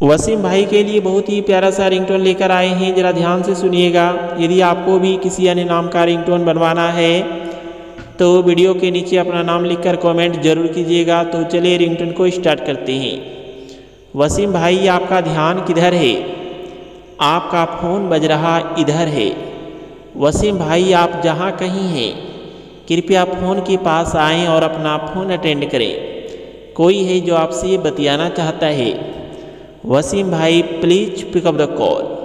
वसीम भाई के लिए बहुत ही प्यारा सा रिंगटोन लेकर आए हैं। ज़रा ध्यान से सुनिएगा। यदि आपको भी किसी अन्य नाम का रिंगटोन बनवाना है तो वीडियो के नीचे अपना नाम लिखकर कमेंट ज़रूर कीजिएगा। तो चलिए रिंगटोन को स्टार्ट करते हैं। वसीम भाई, आपका ध्यान किधर है? आपका फ़ोन बज रहा इधर है। वसीम भाई, आप जहाँ कहीं हैं, कृपया फ़ोन के पास आएँ और अपना फ़ोन अटेंड करें। कोई है जो आपसे बतियाना चाहता है? Wasim Bhai, please pick up the call.